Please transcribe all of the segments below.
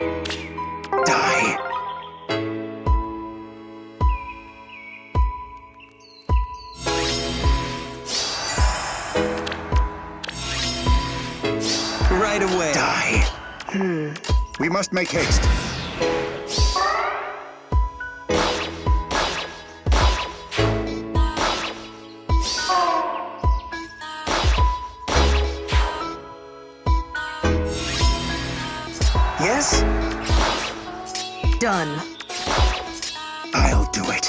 Die. Right away. Die. Hmm. We must make haste. Yes? Done. I'll do it.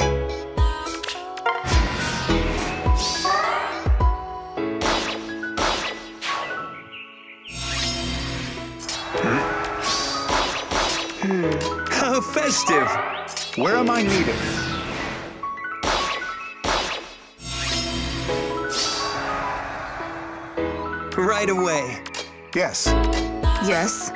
How festive. Where am I needed? Right away. Yes. Yes.